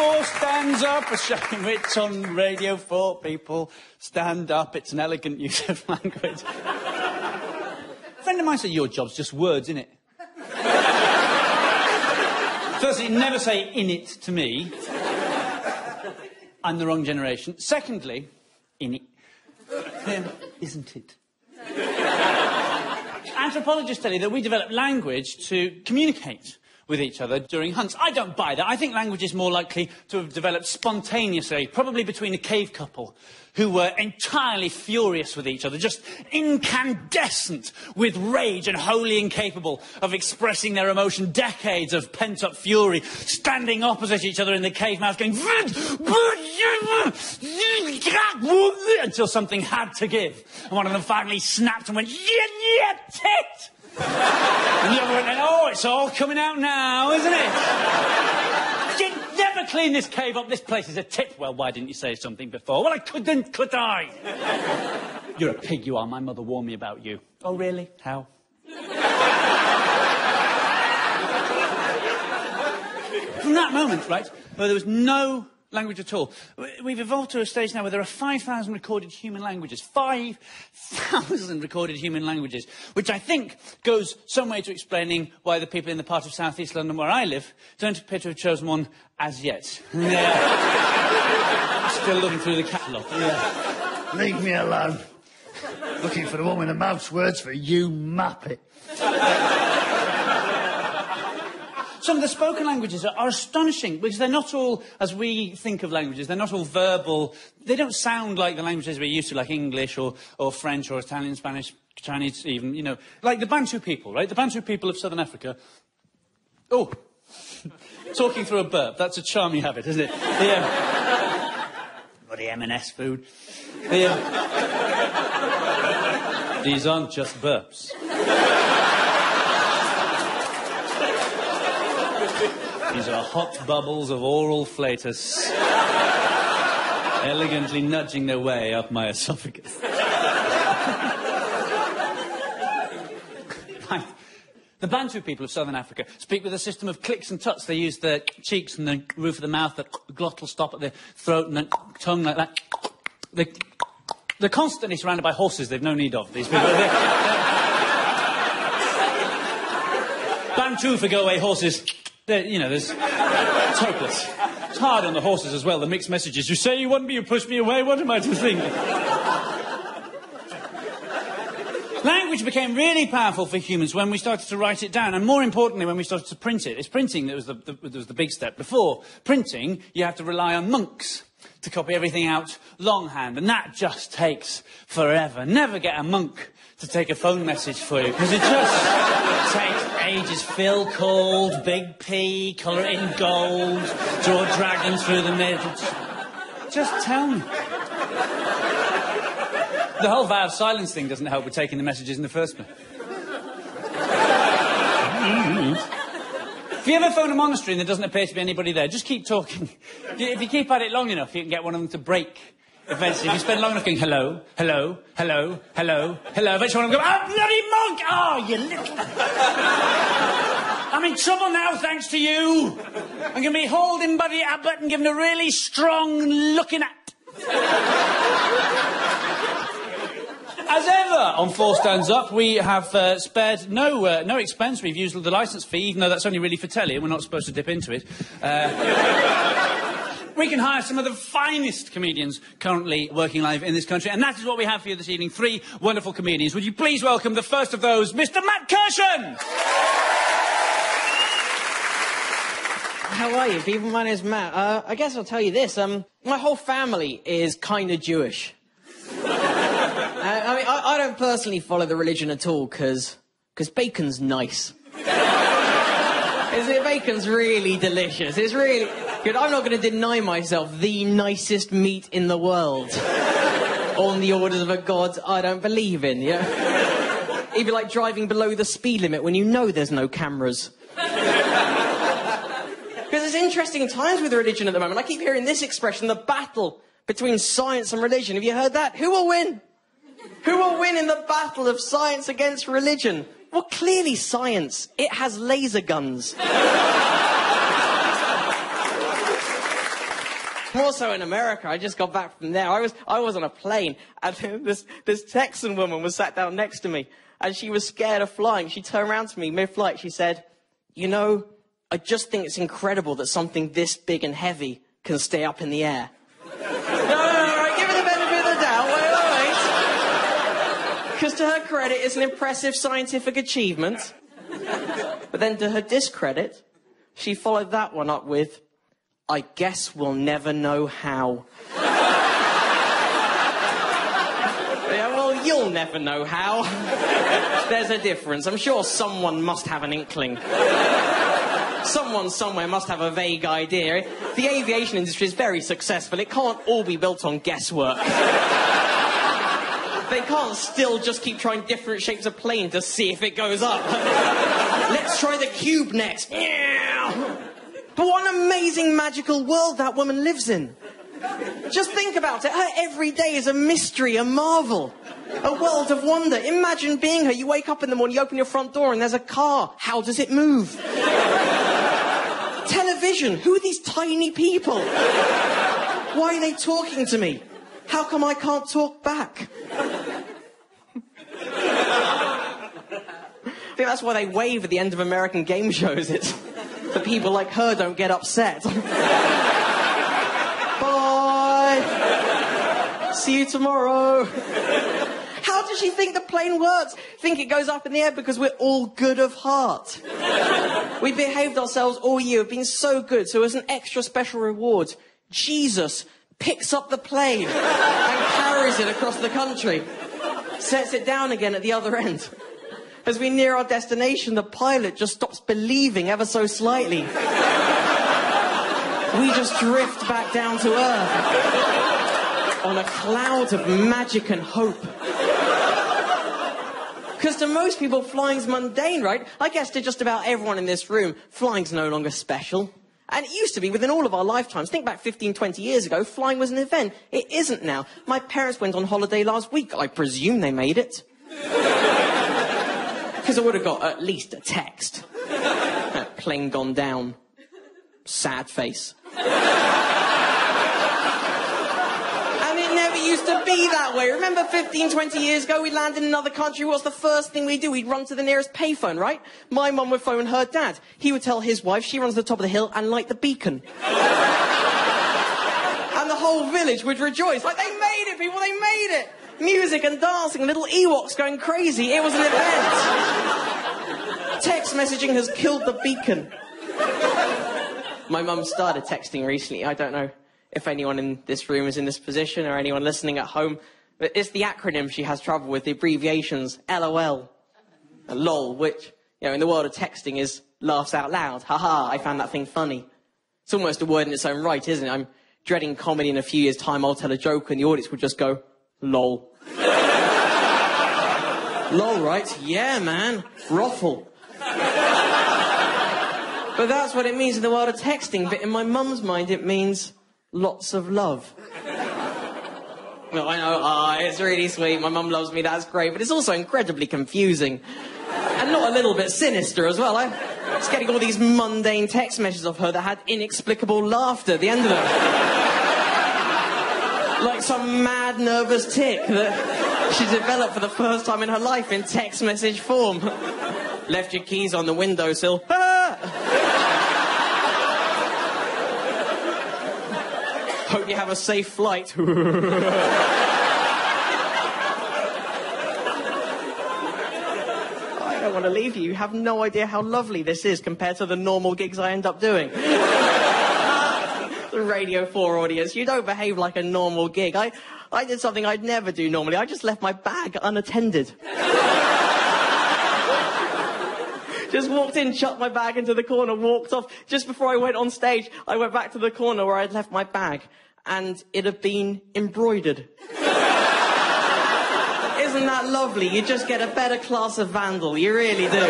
Two four stands up, a in which on Radio 4 people stand up. It's an elegant use of language. a friend of mine said, Your job's just words, isn't innit? Firstly, never say in it to me. I'm the wrong generation. Secondly, in it. Um, isn't it? Anthropologists tell you that we develop language to communicate with each other during hunts. I don't buy that. I think language is more likely to have developed spontaneously, probably between a cave couple who were entirely furious with each other, just incandescent with rage and wholly incapable of expressing their emotion, decades of pent up fury, standing opposite each other in the cave mouth, going until something had to give. And one of them finally snapped and went, yeah, yeah, tit! And the other went, oh, it's all coming out now, isn't it? You never clean this cave up. This place is a tip. Well, why didn't you say something before? Well, I couldn't, could I? You're a pig, you are. My mother warned me about you. Oh, really? How? From that moment, right, where there was no language at all. We've evolved to a stage now where there are 5,000 recorded human languages. 5,000 recorded human languages, which I think goes some way to explaining why the people in the part of southeast London where I live don't appear to have chosen one as yet. Still looking through the catalogue. Yeah. Leave me alone. Looking for the one with the most words for you, muppet. Some of the spoken languages are, are, astonishing because they're not all, as we think of languages, they're not all verbal. They don't sound like the languages we're used to, like English or, or French or Italian, Spanish, Chinese even, you know. Like the Bantu people, right? The Bantu people of southern Africa. Oh, talking through a burp. That's a charming habit, isn't it? Yeah. Or the um, M&S food. Yeah. Um, These aren't just burps. These are hot bubbles of oral flatus, elegantly nudging their way up my esophagus. The Bantu people of southern Africa speak with a system of clicks and tuts. They use their cheeks and the roof of the mouth, the glottal stop at the throat, and the tongue like that. They, they're constantly surrounded by horses they've no need of, these people. Bantu for go away horses you know, there's, it's hopeless. It's hard on the horses as well, the mixed messages. You say you want me, you push me away, what am I to think? Language became really powerful for humans when we started to write it down, and more importantly, when we started to print it. It's printing that was the, the, was the big step. Before printing, you have to rely on monks to copy everything out longhand, and that just takes forever. Never get a monk to take a phone message for you, because it just takes ages. Phil called, Big P, colour it in gold, draw a dragon through the middle. Just tell me. The whole vow of silence thing doesn't help with taking the messages in the first place. If you ever phone a monastery and there doesn't appear to be anybody there, just keep talking. If you keep at it long enough, you can get one of them to break Eventually, if you spend long enough going, hello, hello, hello, hello, hello, eventually one will go, oh, bloody monk! Oh, you little... I'm in trouble now, thanks to you. I'm going to be holding by the abbot and given a really strong looking at. As ever on Four Stands Up, we have uh, spared no, uh, no expense. We've used the licence fee, even though that's only really for telly and we're not supposed to dip into it. Uh, we can hire some of the finest comedians currently working live in this country. And that is what we have for you this evening. Three wonderful comedians. Would you please welcome the first of those, Mr. Matt Kirshen? How are you, people? My name's Matt. Uh, I guess I'll tell you this. Um, my whole family is kind of Jewish. uh, I mean, I, I, don't personally follow the religion at all because because bacon's nice. bacon's really delicious. It's really. Good. I'm not going to deny myself the nicest meat in the world on the orders of a god I don't believe in, yeah? It'd be like driving below the speed limit when you know there's no cameras. Because there's interesting times with religion at the moment. I keep hearing this expression, the battle between science and religion. Have you heard that? Who will win? Who will win in the battle of science against religion? Well, clearly science. It has laser guns. More so in America. I just got back from there. I was, I was on a plane and this, this Texan woman was sat down next to me and she was scared of flying. She turned around to me mid-flight. She said, you know, I just think it's incredible that something this big and heavy can stay up in the air. no, no, no, right, give it the benefit of the doubt. Wait, wait, wait. Because to her credit, it's an impressive scientific achievement. But then to her discredit, she followed that one up with, I guess we'll never know how. yeah, well, you'll never know how. There's a difference. I'm sure someone must have an inkling. Someone somewhere must have a vague idea. The aviation industry is very successful. It can't all be built on guesswork. they can't still just keep trying different shapes of plane to see if it goes up. Let's try the cube next. But what an amazing magical world that woman lives in. Just think about it. Her every day is a mystery, a marvel, a world of wonder. Imagine being her. You wake up in the morning, you open your front door, and there's a car. How does it move? Television. Who are these tiny people? Why are they talking to me? How come I can't talk back? I think that's why they wave at the end of American game shows. It's so people like her don't get upset. Bye. See you tomorrow. How does she think the plane works? Think it goes up in the air because we're all good of heart. we behaved ourselves all year, been so good, so as an extra special reward, Jesus picks up the plane and carries it across the country, sets it down again at the other end. As we near our destination, the pilot just stops believing ever so slightly. we just drift back down to earth on a cloud of magic and hope. Because to most people, flying's mundane, right? I guess to just about everyone in this room, flying's no longer special. And it used to be within all of our lifetimes. Think back 15, 20 years ago, flying was an event. It isn't now. My parents went on holiday last week. I presume they made it. Because I would have got at least a text. That plane gone down. Sad face. and it never used to be that way. Remember 15, 20 years ago, we landed in another country. What's the first thing we do? We'd run to the nearest payphone, right? My mum would phone her dad. He would tell his wife, she runs to the top of the hill and light the beacon. and the whole village would rejoice. Like, they made it, people, they made it music and dancing, little Ewoks going crazy. It was an event. Text messaging has killed the beacon. My mum started texting recently. I don't know if anyone in this room is in this position or anyone listening at home, but it's the acronym she has trouble with, the abbreviations LOL, LOL, which, you know, in the world of texting is laughs out loud. Haha, I found that thing funny. It's almost a word in its own right, isn't it? I'm dreading comedy in a few years' time. I'll tell a joke and the audience will just go, lol. Lol, right? Yeah, man. Ruffle. but that's what it means in the world of texting. But in my mum's mind, it means lots of love. No, I know, ah, it's really sweet. My mum loves me, that's great. But it's also incredibly confusing. And not a little bit sinister as well. I was getting all these mundane text messages of her that had inexplicable laughter at the end of them. like some mad nervous tick that she developed for the first time in her life in text message form. Left your keys on the windowsill. Ah! Hope you have a safe flight. I don't want to leave you. You have no idea how lovely this is compared to the normal gigs I end up doing. Radio 4 audience, you don't behave like a normal gig. I, I did something I'd never do normally. I just left my bag unattended. just walked in, chucked my bag into the corner, walked off. Just before I went on stage, I went back to the corner where I'd left my bag, and it had been embroidered. Isn't that lovely? You just get a better class of vandal. You really do.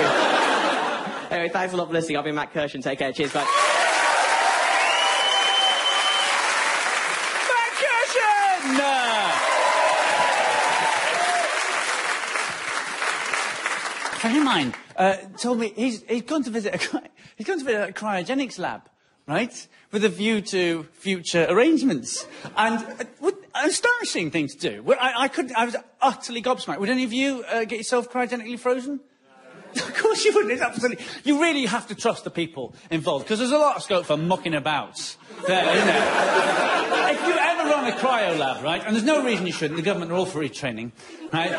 anyway, thanks a lot for listening. I've been Matt Kirshen. Take care. Cheers. Bye. Friend of mine uh, told me he's, he's gone to visit a, he's gone to visit a cryogenics lab right? With a view to future arrangements. And uh, what an astonishing thing to do. I, I, couldn't, I was utterly gobsmacked. Would any of you uh, get yourself cryogenically frozen? of course you wouldn't. It's absolutely. You really have to trust the people involved because there's a lot of scope for mucking about there, isn't there? if you ever run a cryo lab, right, and there's no reason you shouldn't, the government are all for retraining, right?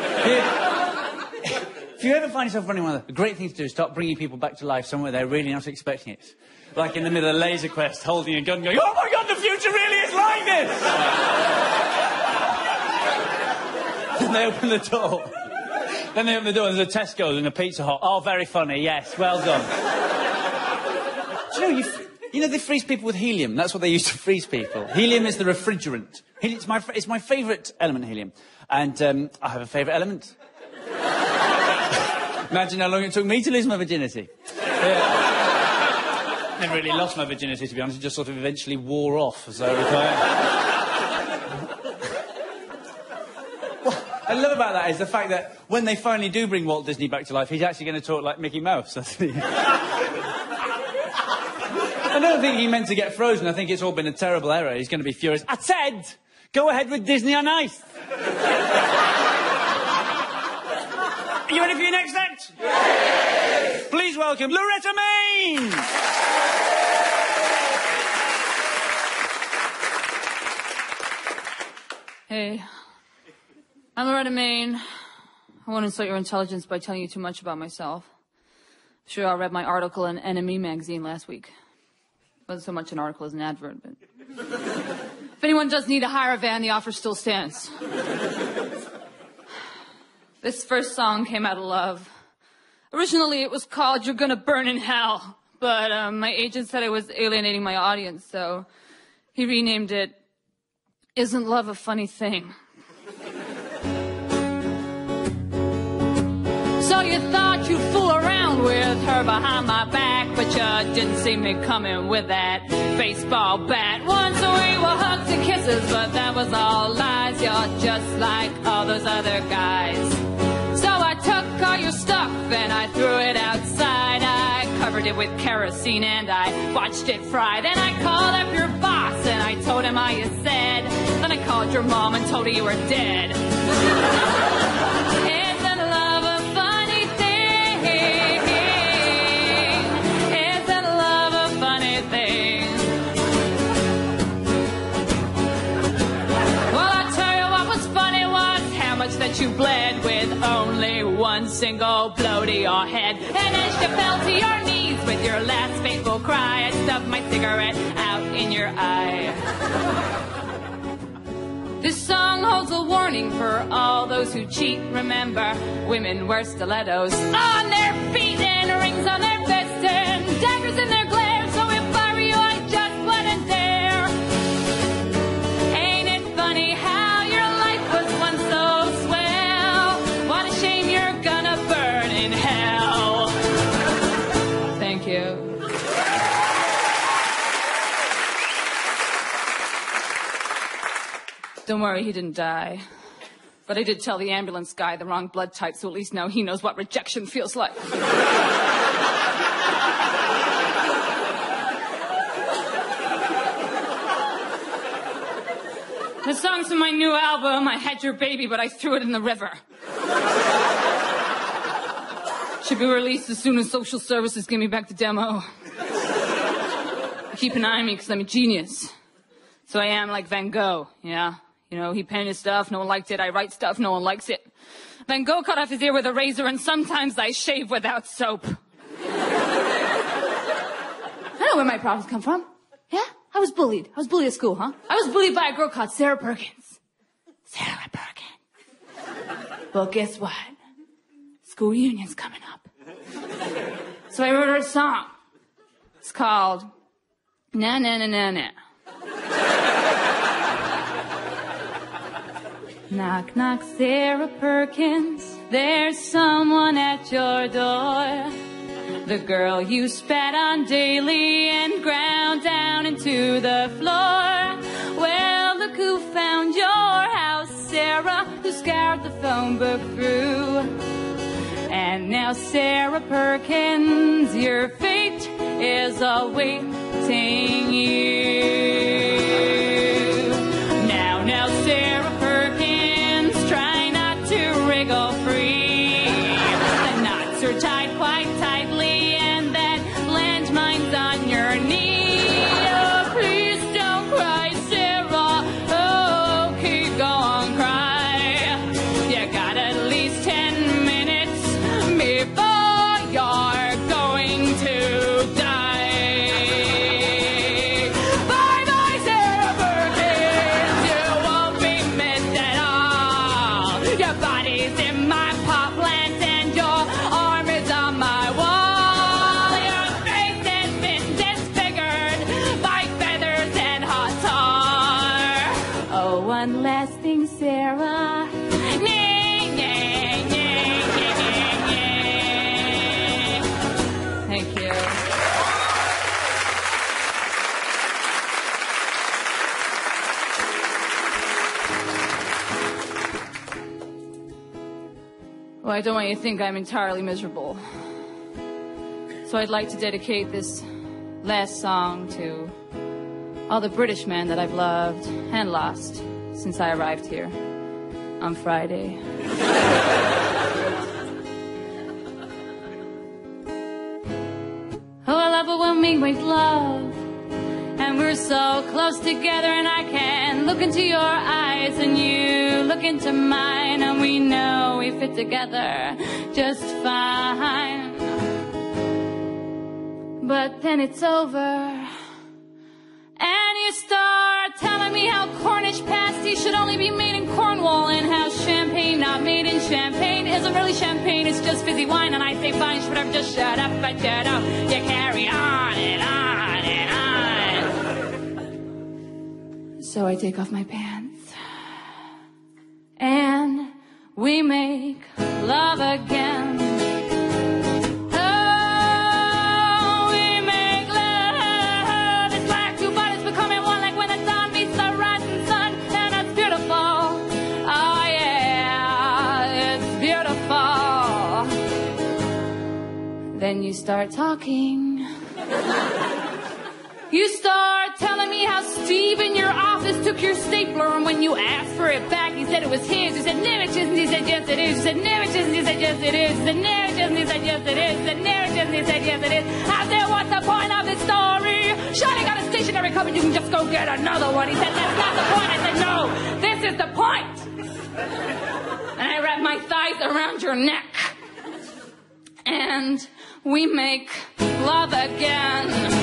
You ever find yourself running one of the great thing to do is start bringing people back to life somewhere they're really not expecting it. Like in the middle of Laser Quest, holding a gun, going, "Oh my God, the future really is like this!" then they open the door. Then they open the door and there's a Tesco's and a Pizza Hut. Oh, very funny, yes, well done. Do you know, you, you know, they freeze people with helium. That's what they use to freeze people. Helium is the refrigerant. It's my, it's my favourite element, helium. And um, I have a favourite element. Imagine how long it took me to lose my virginity. Yeah. Never really lost my virginity, to be honest. It just sort of eventually wore off as I retired. what I love about that is the fact that when they finally do bring Walt Disney back to life, he's actually going to talk like Mickey Mouse. I don't think he meant to get frozen. I think it's all been a terrible error. He's going to be furious. I said, go ahead with Disney on Ice. Are you ready for your next Please welcome Loretta Maine! Hey, I'm Loretta Maine. I won't insult your intelligence by telling you too much about myself. Sure, I read my article in NME magazine last week. Wasn't so much an article as an advert, but if anyone does need to hire a van, the offer still stands. This first song came out of love. Originally, it was called You're Gonna Burn in Hell, but um, my agent said I was alienating my audience, so he renamed it Isn't Love a Funny Thing? so you thought you'd fool around with her behind my back, but you didn't see me coming with that baseball bat. Once we were hugs and kisses, but that was all lies. You're just like all those other guys. And I threw it outside. I covered it with kerosene and I watched it fry. Then I called up your boss and I told him you said. Then I called your mom and told her you were dead. that you bled with only one single blow to your head. And as you fell to your knees with your last fateful cry, I stuffed my cigarette out in your eye. This song holds a warning for all those who cheat. Remember, women wear stilettos on their feet and rings on their fists and daggers in their Don't worry, he didn't die. But I did tell the ambulance guy the wrong blood type, so at least now he knows what rejection feels like. The song's from my new album. I had your baby, but I threw it in the river. Should be released as soon as social services give me back the demo. Keep an eye on me because I'm a genius. So I am like Van Gogh, yeah? You know, he painted stuff, no one liked it. I write stuff, no one likes it. Van Gogh cut off his ear with a razor, and sometimes I shave without soap. I know where my problems come from. Yeah? I was bullied. I was bullied at school, huh? I was bullied by a girl called Sarah Perkins. Sarah Perkins. Well, guess what? School reunion's coming up. So I wrote her a song. It's called Na Na Na Na Na. Knock, knock, Sarah Perkins. There's someone at your door. The girl you spat on daily and ground down into the floor. Well, look who found your house, Sarah, who scoured the phone book through. And now, Sarah Perkins, your fate is awaiting you. Well, I don't want you to think I'm entirely miserable. So I'd like to dedicate this last song to all the British men that I've loved and lost since I arrived here on Friday. oh, I love when we make love. We're so close together, and I can look into your eyes, and you look into mine, and we know we fit together just fine. But then it's over, and you start telling me how Cornish pasty should only be made in Cornwall, and how champagne not made in Champagne isn't really champagne, it's just fizzy wine. And I say, fine, whatever, just shut up, but shut up. You carry on So I take off my pants. And we make love again. Oh, we make love. It's like two bodies becoming one, like when the sun meets the rising sun, and it's beautiful. Oh, yeah, it's beautiful. Then you start talking. You start telling me how Steve in your office took your stapler, and when you asked for it back, he said it was his. You said, no, it isn't. He said, yes, it is. You said, no, it isn't. He said, yes, it is. You said, no, it isn't. He said, yes, it is. You said, no, it isn't. He said, yes, it is. I said, what's the point of this story? Shawty got a stationary cup, and you can just go get another one. He said, that's not the point. I said, no, this is the point. And I wrap my thighs around your neck. And we make love again.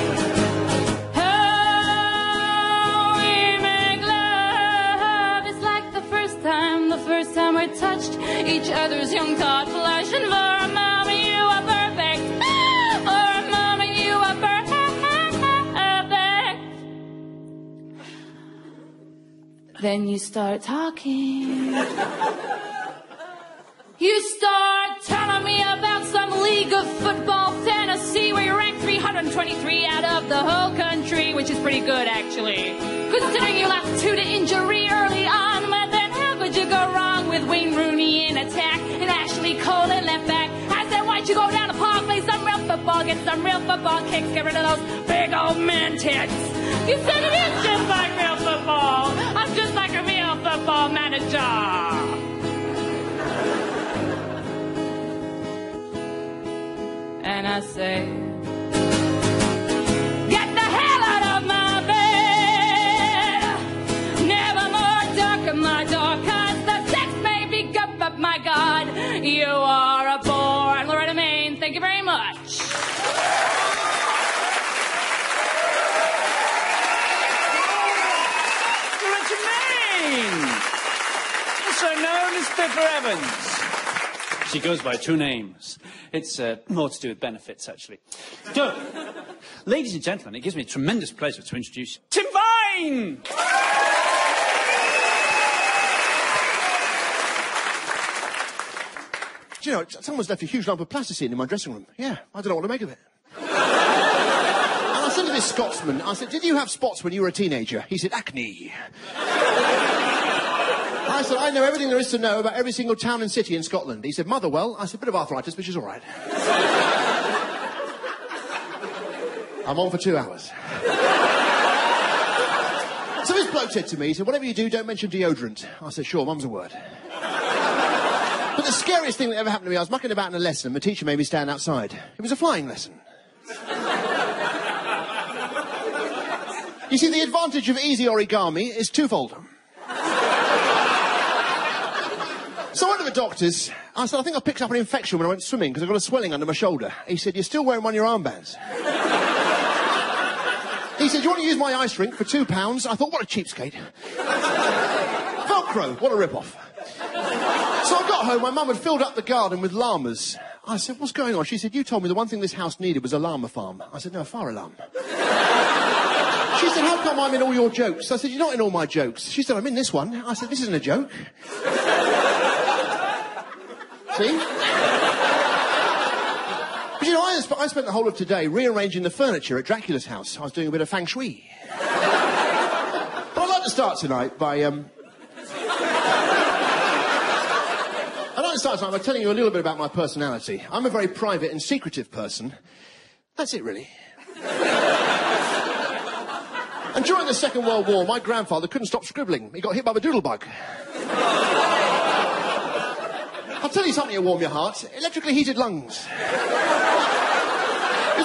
Time touched each other's young taut flesh. And for a moment you were perfect. For a moment you were perfect. Then you start talking. You start telling me about some league of football Tennessee where you rank 323 out of the whole country, which is pretty good actually. Considering you lost two to injury early on, Wayne Rooney in attack and Ashley Cole in left back? I said, why'd you go down the park, play some real football, get some real football kicks, get rid of those big old man tits? You said it is just like real football. I'm just like a real football manager. and I say, Evans. She goes by two names. It's uh, more to do with benefits, actually. So, ladies and gentlemen, it gives me tremendous pleasure to introduce Tim Vine! Do you know, someone's left a huge lump of plasticine in my dressing room. Yeah, I don't know what to make of it. and I said to this Scotsman, I said, did you have spots when you were a teenager? He said, acne. I said, I know everything there is to know about every single town and city in Scotland. He said, Motherwell. I said, bit of arthritis, which is all right. I'm on for two hours. So this bloke said to me, he said, whatever you do, don't mention deodorant. I said, sure, mum's a word. but the scariest thing that ever happened to me, I was mucking about in a lesson, and the teacher made me stand outside. It was a flying lesson. you see, the advantage of easy origami is twofold. So I went to doctor's. I said, I think I picked up an infection when I went swimming because I've got a swelling under my shoulder. He said, You're still wearing one of your armbands. he said, you want to use my ice rink for two pounds? I thought, What a cheapskate. Velcro, what a rip-off. So I got home, my mum had filled up the garden with llamas. I said, What's going on? She said, You told me the one thing this house needed was a llama farm. I said, No, a fire alarm. She said, How come I'm in all your jokes? I said, You're not in all my jokes. She said, I'm in this one. I said, This isn't a joke. But you know, I, I spent the whole of today rearranging the furniture at Dracula's house. I was doing a bit of feng shui. but I'd like to start tonight by. Um... I'd like to start tonight by telling you a little bit about my personality. I'm a very private and secretive person. That's it, really. and during the Second World War, my grandfather couldn't stop scribbling. He got hit by the doodlebug. I'll tell you something to warm your heart. Electrically heated lungs. It's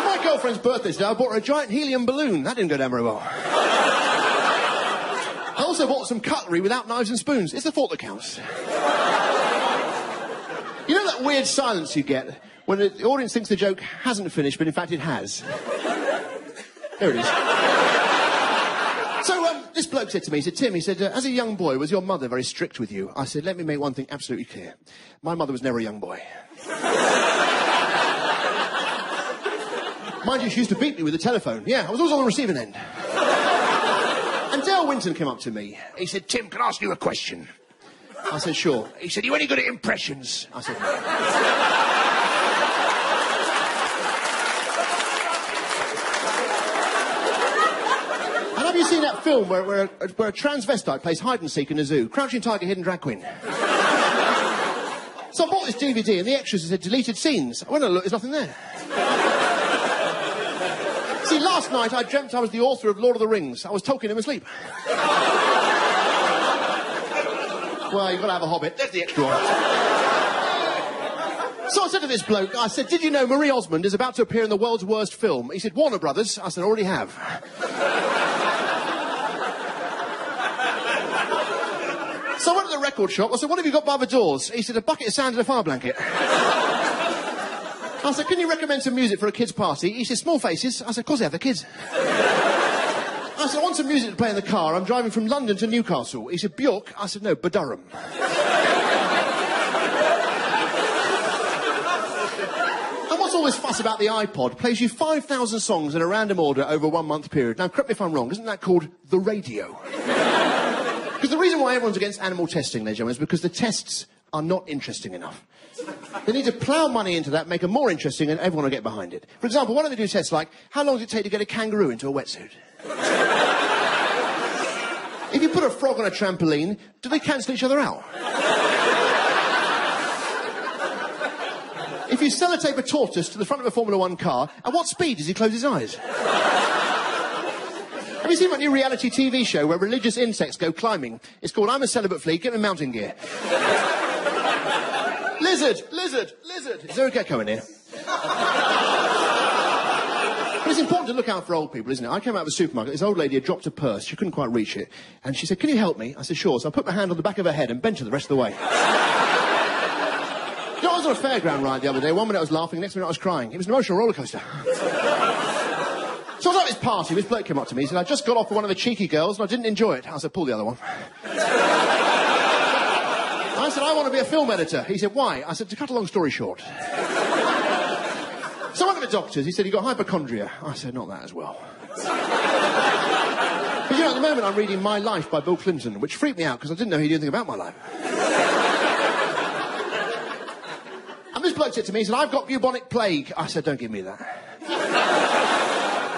my girlfriend's birthday today. I bought her a giant helium balloon. That didn't go down very well. I also bought some cutlery without knives and spoons. It's the thought that counts. You know that weird silence you get when the audience thinks the joke hasn't finished, but in fact it has? There it is. This bloke said to me, he said, Tim, he said, uh, as a young boy, was your mother very strict with you? I said, let me make one thing absolutely clear. My mother was never a young boy. Mind you, she used to beat me with the telephone. Yeah, I was always on the receiving end. and Dale Winton came up to me. He said, Tim, can I ask you a question? I said, sure. He said, you any good at impressions? I said, no. And have you seen that film where, where, a, where a transvestite plays hide and seek in a zoo? Crouching Tiger, Hidden Drag Queen. so I bought this DVD and the extras said deleted scenes. I went oh, and looked, there's nothing there. See, last night I dreamt I was the author of Lord of the Rings. I was talking him asleep. well, you've got to have a hobbit. There's the extra one. So I said to this bloke, I said, did you know Marie Osmond is about to appear in the world's worst film? He said, Warner Brothers. I said, already have. So I went to the record shop. I said, what have you got by the doors? He said, a bucket of sand and a fire blanket. I said, can you recommend some music for a kid's party? He said, small faces. I said, of course they have, the kids. I said, I want some music to play in the car. I'm driving from London to Newcastle. He said, Bjork. I said, no, Durham. and what's all this fuss about the iPod? Plays you 5,000 songs in a random order over a one month period. Now, correct me if I'm wrong, isn't that called the radio? Because the reason why everyone's against animal testing, ladies and gentlemen, is because the tests are not interesting enough. They need to plough money into that, make them more interesting, and everyone will get behind it. For example, why don't they do tests like, how long does it take to get a kangaroo into a wetsuit? if you put a frog on a trampoline, do they cancel each other out? if you sellotape a tortoise to the front of a Formula One car, at what speed does he close his eyes? Have you seen that new reality TV show where religious insects go climbing? It's called I'm a Celibate Flea, get me mountain gear. lizard, lizard, lizard. Is there a gecko in here? But it's important to look out for old people, isn't it? I came out of the supermarket, this old lady had dropped a purse, she couldn't quite reach it, and she said, Can you help me? I said, Sure. So I put my hand on the back of her head and bent her the rest of the way. you know, I was on a fairground ride the other day. One minute I was laughing, next minute I was crying. It was an emotional roller coaster. So I was at this party, this bloke came up to me, he said, I just got off with one of the cheeky girls and I didn't enjoy it. I said, pull the other one. I said, I want to be a film editor. He said, why? I said, to cut a long story short. So I went to the doctors, he said, you got hypochondria. I said, not that as well. But you know, at the moment I'm reading My Life by Bill Clinton, which freaked me out because I didn't know he knew anything about my life. and this bloke said to me, he said, I've got bubonic plague. I said, don't give me that.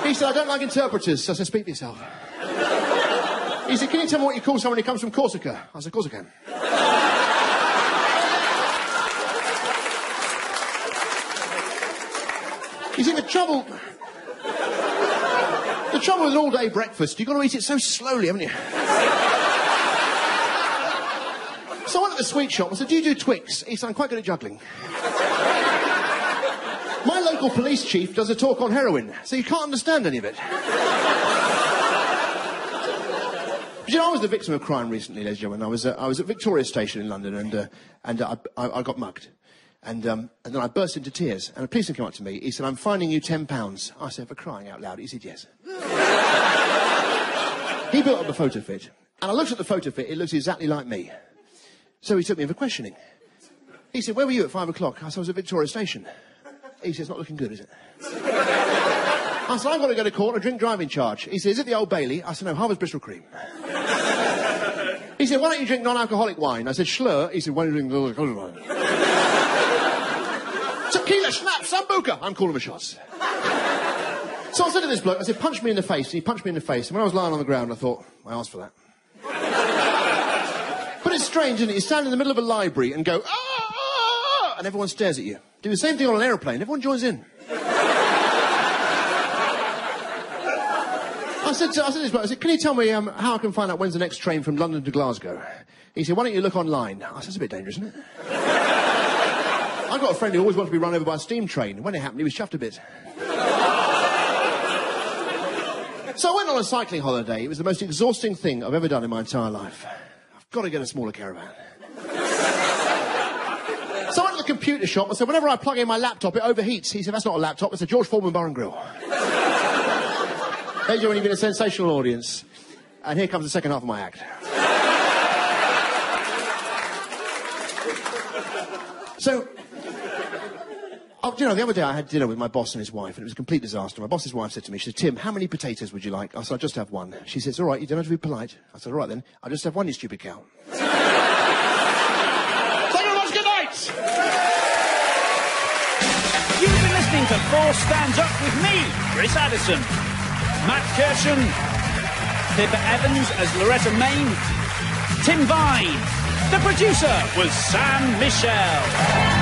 He said, I don't like interpreters. I said, speak for yourself. He said, can you tell me what you call someone who comes from Corsica? I said, Corsican. You see, the trouble... The trouble with an all-day breakfast, you've got to eat it so slowly, haven't you? so I went to the sweet shop. I said, "Do you do Twix?" He said, "I'm quite good at juggling." Local police chief does a talk on heroin, so you can't understand any of it. But you know, I was the victim of crime recently, ladies and gentlemen. I was, uh, I was at Victoria Station in London, and, uh, and uh, I, I, got mugged. And, um, and then I burst into tears, and a policeman came up to me. He said, I'm fining you £10. I said, for crying out loud. He said, yes. he built up a photo fit, and I looked at the photo fit. It looks exactly like me. So he took me in for questioning. He said, where were you at five o'clock? I said, I was at Victoria Station. He it's not looking good, is it? I said, I've got to go to court on a drink driving charge. He said, is it the Old Bailey? I said, no, Harvey's Bristol Cream. he said, why don't you drink non-alcoholic wine? I said, Schlur. He said, why don't you drink non-alcoholic wine? Tequila, schnapps, sambuca. I'm calling the shots. So I said to this bloke, I said, punch me in the face. And he punched me in the face. And when I was lying on the ground, I thought, I asked for that. but it's strange, isn't it? You stand in the middle of a library and go, ah, ah, ah, and everyone stares at you. Do the same thing on an aeroplane. Everyone joins in. I said, to, I said this bloke, I said, can you tell me um, how I can find out when's the next train from London to Glasgow? He said, why don't you look online? I said, that's a bit dangerous, isn't it? I've got a friend who always wanted to be run over by a steam train. When it happened, he was chuffed a bit. so I went on a cycling holiday. It was the most exhausting thing I've ever done in my entire life. I've got to get a smaller caravan. so I went to the computer shop and said, whenever I plug in my laptop, it overheats. He said, that's not a laptop, it's a George Foreman bar and grill. And gentlemen, been a sensational audience. And here comes the second half of my act. So, oh, you know, the other day I had dinner with my boss and his wife, and it was a complete disaster. My boss's wife said to me, she said, Tim, how many potatoes would you like? I said, I'll just have one. She it's all right, you don't have to be polite. I said, all right then, I'll just have one, you stupid cow. to Four Stands Up with me, Chris Addison, Matt Kirshen, Pippa Evans as Loretta Maine, Tim Vine. The producer was Sam Michell.